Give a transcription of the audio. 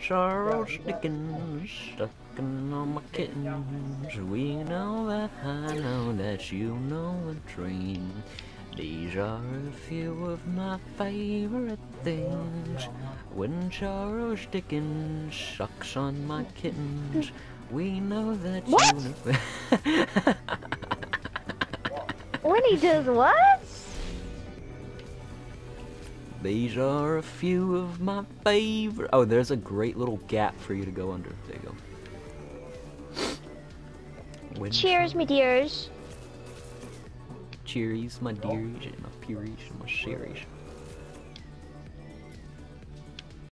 Charles Dickens, sucking on my kittens. We know that I know that you know a dream. These are a few of my favorite things. When Charles Dickens sucks on my kittens, we know that What? you know. When he does what? These are a few of my favorite. Oh, there's a great little gap for you to go under. There you go. When Cheers, my dears. Cheeries, my dearies, and my peeries, and my sherries.